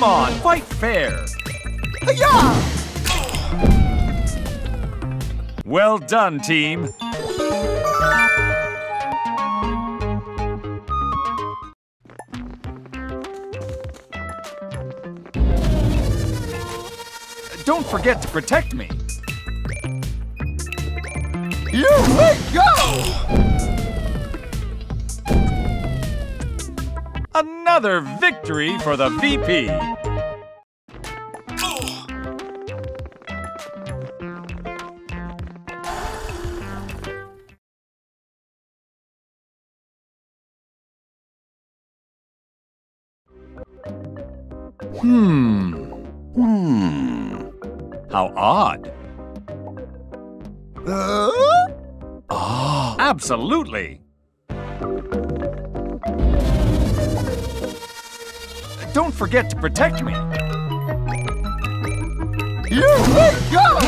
Come on, fight fair. Yeah! Well done, team. Don't forget to protect me. Here we go! Another victory for the VP. Hmm. Hmm. How odd. Uh? Ah, absolutely. Don't forget to protect me. Here we go!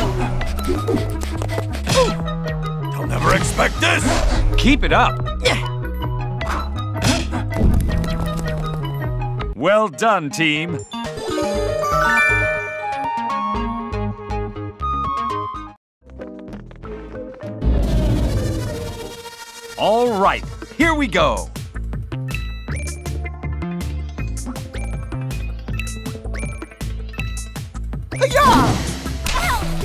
They'll never expect this! Keep it up. Well done, team. All right, here we go.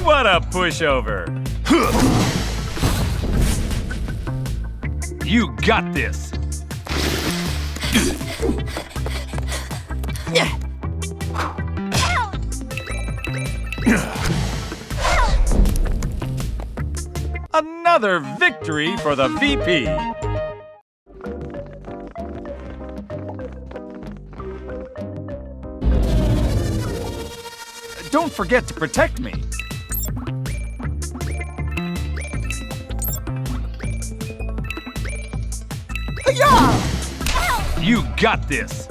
What a pushover. You got this. Another victory for the VP. Don't forget to protect me. You got this.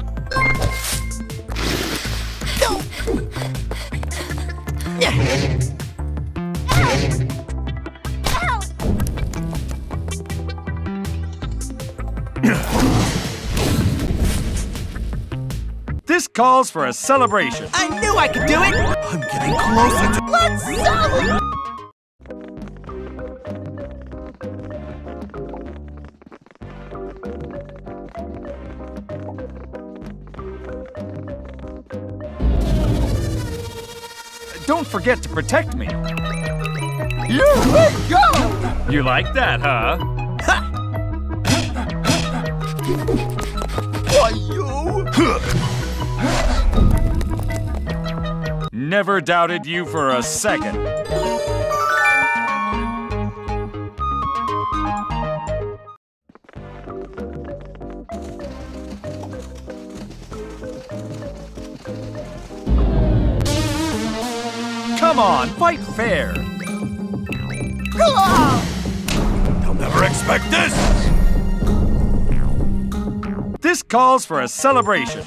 Calls for a celebration. I knew I could do it! I'm getting closer to. Let's celebrate! Don't forget to protect me. Here we go! You like that, huh? Why, you? Never doubted you for a second. Come on, fight fair. They'll never expect this! This calls for a celebration.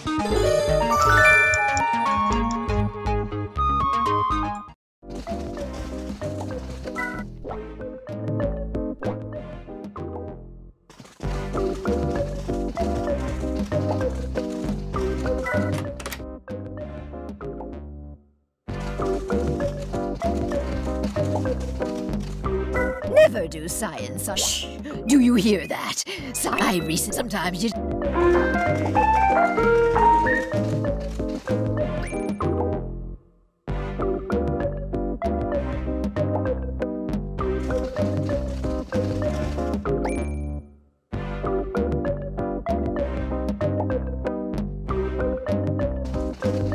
That? I recent sometimes you.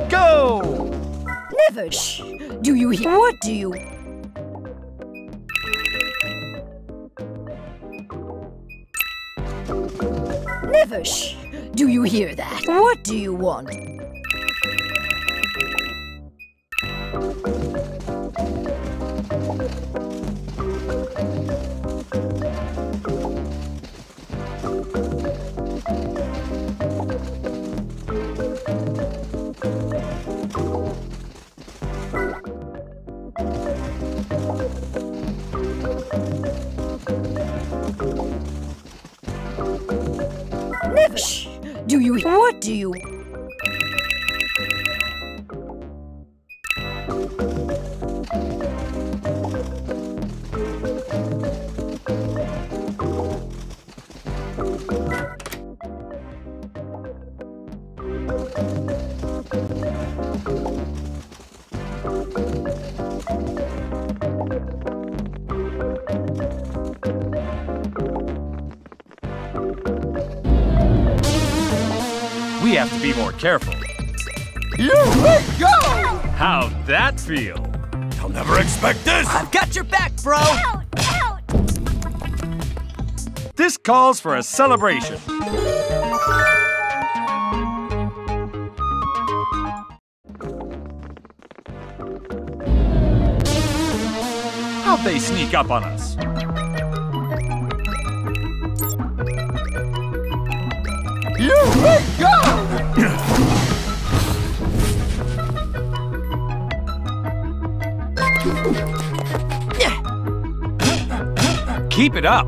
Go! Never. Shh! Do you hear? What do you? Hear that? What do you want? Do you? What do you? Careful. Here we go! How'd that feel? They'll never expect this! I've got your back, bro! Out, out. This calls for a celebration. How'd they sneak up on us? Keep it up.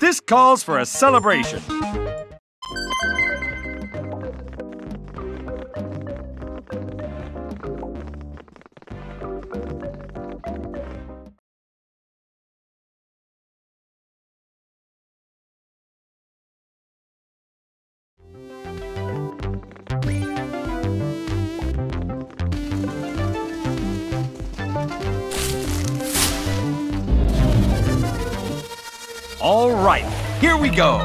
This calls for a celebration. Right, here we go.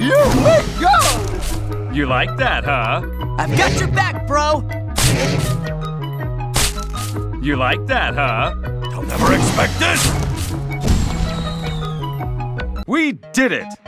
Here we go! You like that, huh? I've got your back, bro! You like that, huh? They'll never expect this! We did it!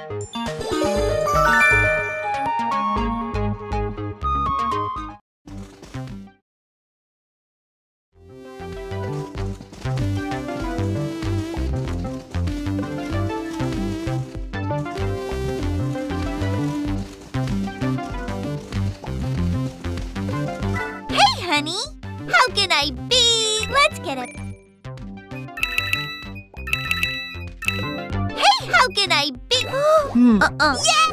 Can I be? Let's get it. Hey, how can I be? uh-uh. Yeah.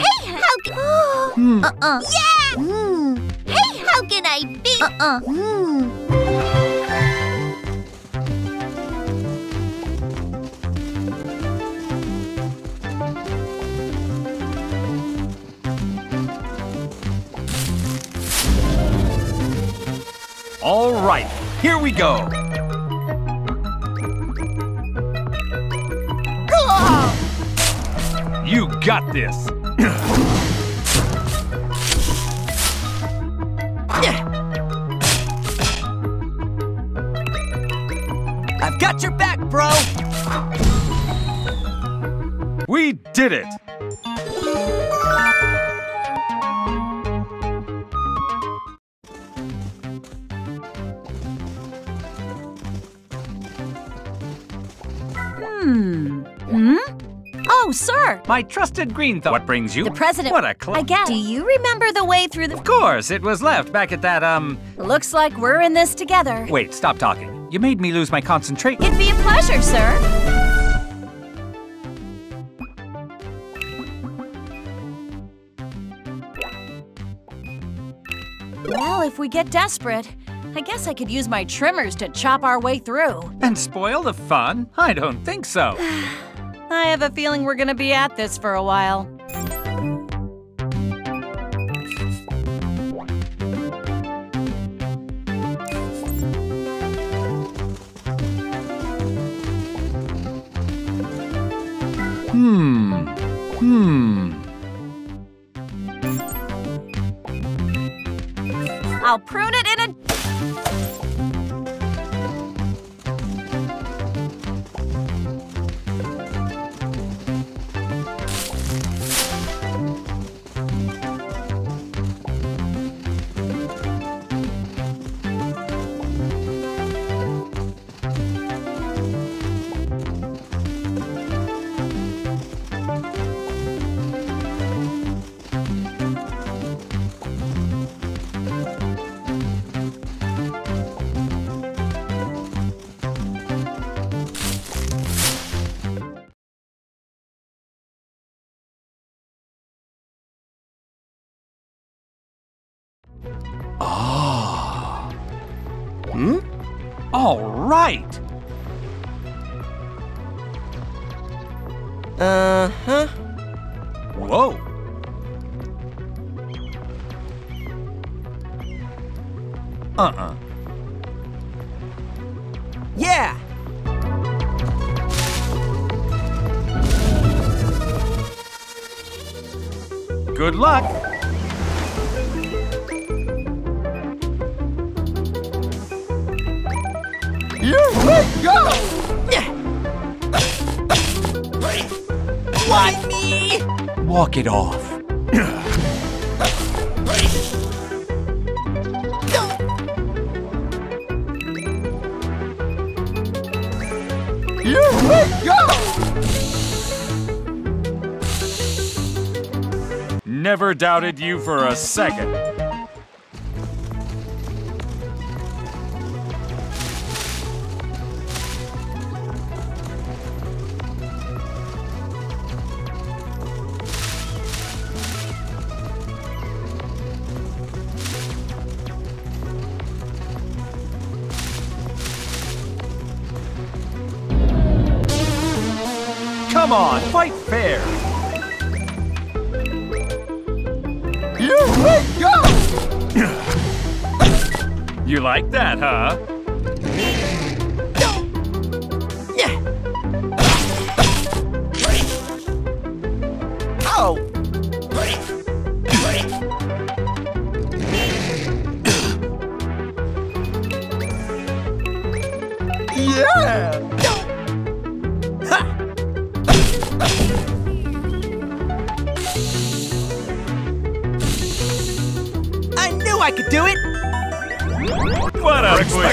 Hey, how can? uh-uh. Yeah. Hey, how can I be? Uh-uh. Here we go. You got this. I've got your back, bro! We did it. My trusted green thumb. What brings you? The president. What a cl- I guess. Do you remember the way through the. Of course, it was left back at that, um. Looks like we're in this together. Wait, stop talking. You made me lose my concentration. It'd be a pleasure, sir. Well, if we get desperate, I guess I could use my trimmers to chop our way through. And spoil the fun? I don't think so. I have a feeling we're gonna be at this for a while. Hmm. Hmm. I'll prune it in a. All right. Uh-huh. Whoa. Uh-uh. Yeah! Good luck. Here we go! Why me? Walk it off. Here we go! Never doubted you for a second. Fight fair. We go! You like that, huh?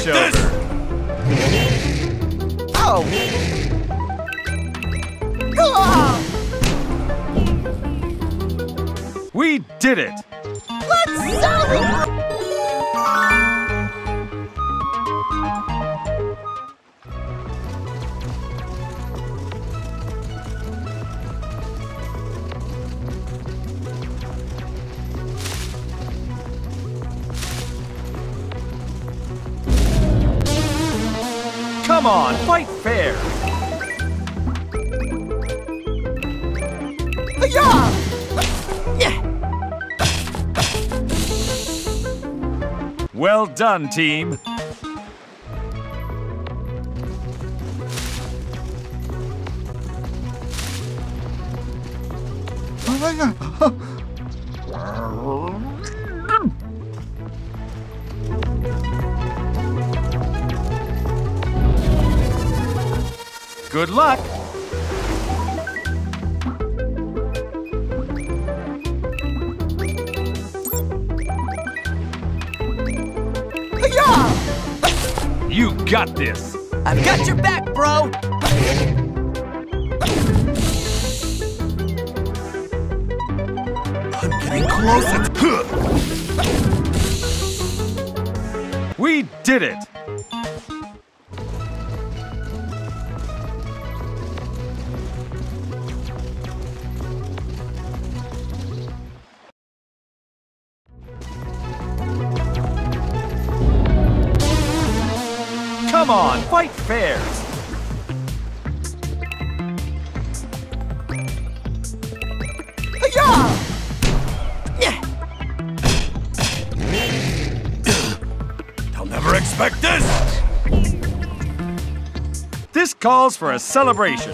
Expect this! Oh! Ah! We did it. Let's celebrate! Come on, fight fair. Yeah! Well done, team. Good luck. You got this. I've got your back, bro! I'm getting closer. We did it. Expect this! This calls for a celebration.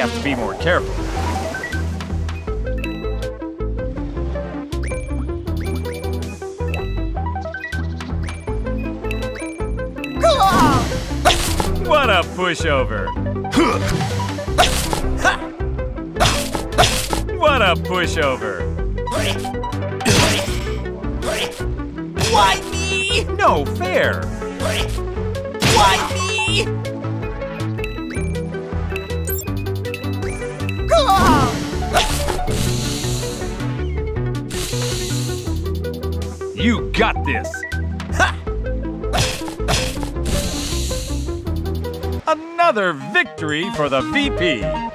have to be more careful. What a pushover! What a pushover! Why me? No fair! Why me? You got this! Another victory for the VP!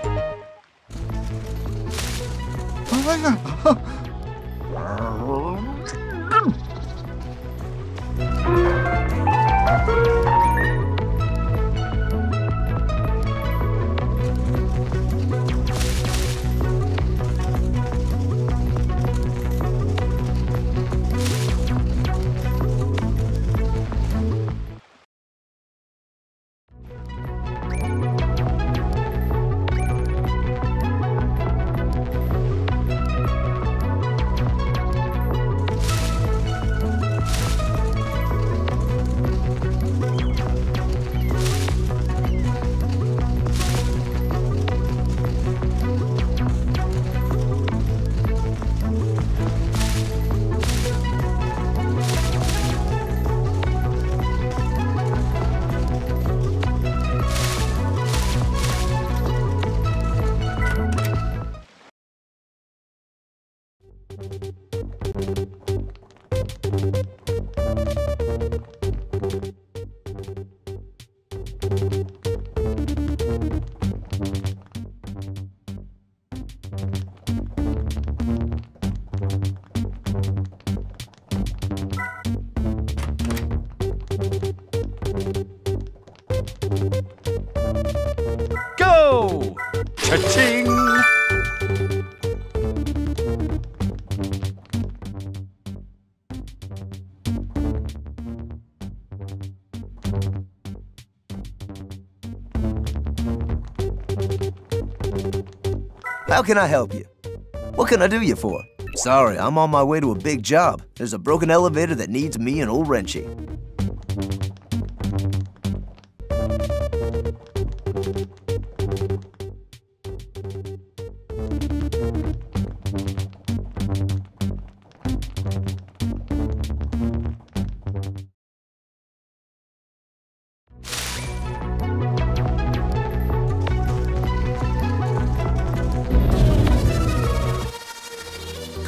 How can I help you? What can I do you for? Sorry, I'm on my way to a big job. There's a broken elevator that needs me and old Wrenchy.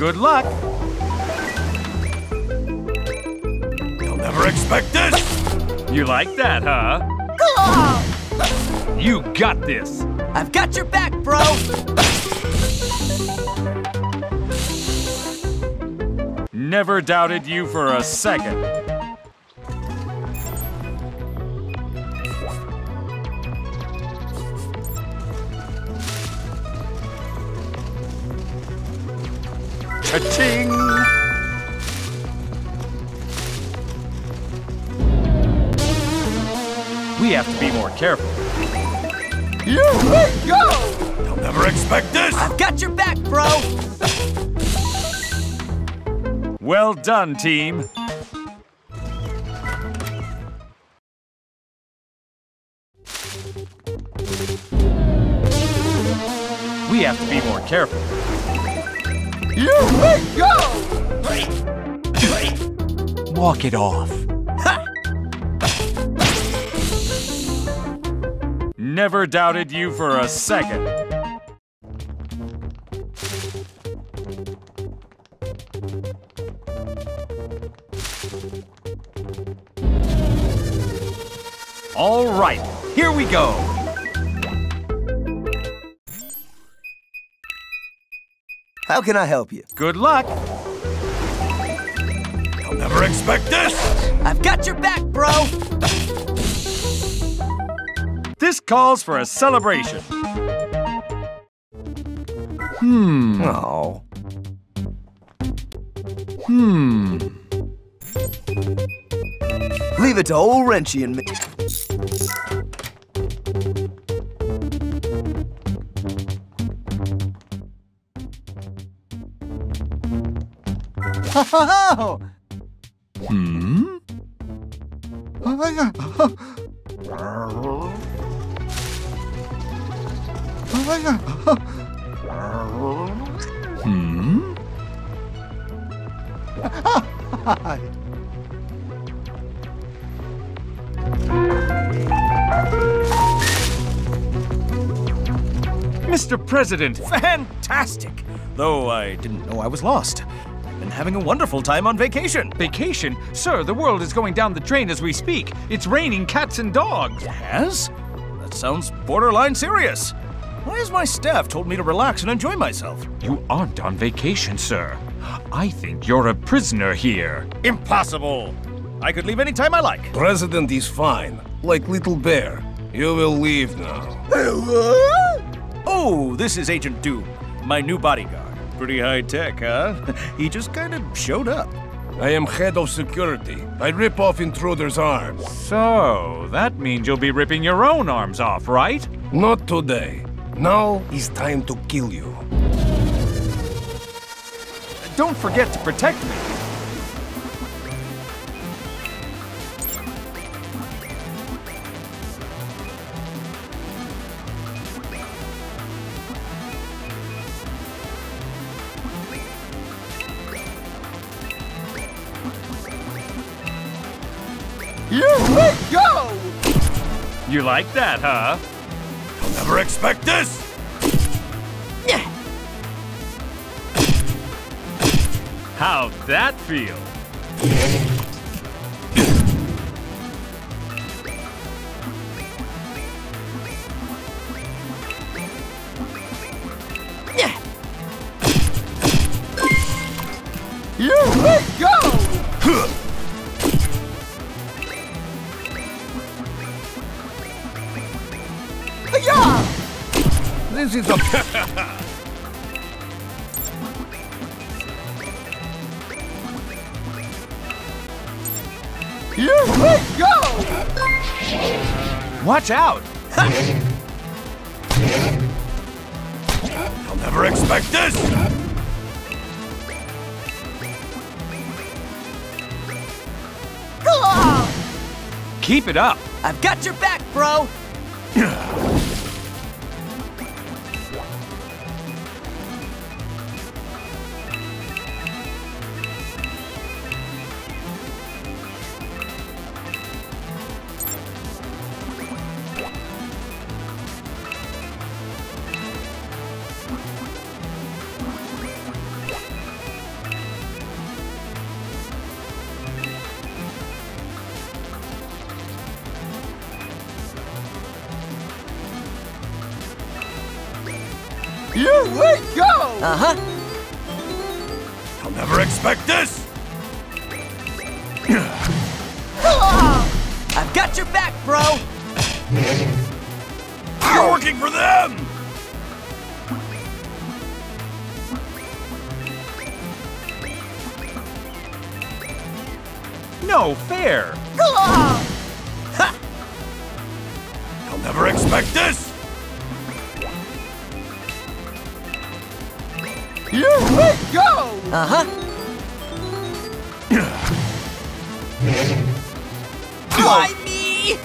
Good luck! You'll never expect this! You like that, huh? You got this! I've got your back, bro. Never doubted you for a second. Cha-ching! We have to be more careful. Here we go. You'll never expect this! I've got your back, bro. Well done, team. We have to be more careful. Here we go. Walk it off. Never doubted you for a second. All right, here we go. How can I help you? Good luck. I'll never expect this! I've got your back, bro! This calls for a celebration. Hmm. Oh. Hmm. Leave it to old Wrenchy and me. Hmm? Hmm? Mr. President, Fantastic! Though I didn't know I was lost. I've been having a wonderful time on vacation. vacation? Sir, the world is going down the drain as we speak. It's raining cats and dogs. Has? That sounds borderline serious. Why has my staff told me to relax and enjoy myself? You aren't on vacation, sir. I think you're a prisoner here. Impossible! I could leave anytime I like. President is fine, like Little Bear. You will leave now. Oh, this is Agent Doom, my new bodyguard. Pretty high tech, huh? he just kind of showed up. I am head of security. I rip off intruders' arms. So, that means you'll be ripping your own arms off, right? Not today. Now is time to kill you. Don't forget to protect me. You like that, huh? You'll never expect this! How'd that feel? This is. Here we go! Watch out! You'll never expect this! Keep it up. I've got your back, bro! Here we go! Uh-huh. I'll never expect this! Ah! I've got your back, bro! You're working for them! No fair. Here we go! Uh-huh. Why me?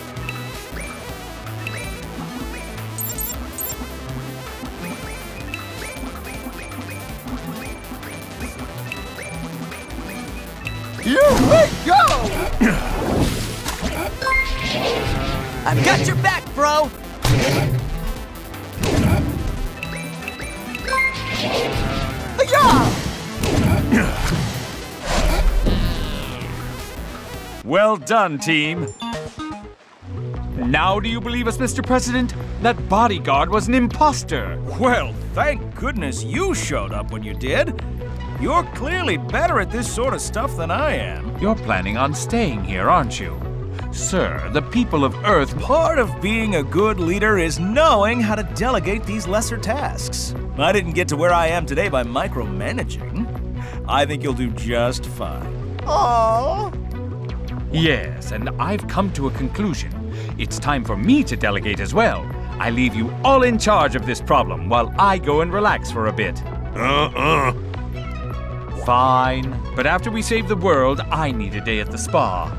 Here we go! I've got your back, bro! Well done, team. Now do you believe us, Mr. President? That bodyguard was an imposter. Well, thank goodness you showed up when you did. You're clearly better at this sort of stuff than I am. You're planning on staying here, aren't you? Sir, the people of Earth. Part of being a good leader is knowing how to delegate these lesser tasks. I didn't get to where I am today by micromanaging. I think you'll do just fine. Aww. Yes, and I've come to a conclusion. It's time for me to delegate as well. I leave you all in charge of this problem while I go and relax for a bit. Uh-uh. Fine. But after we save the world, I need a day at the spa.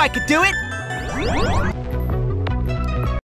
I could do it!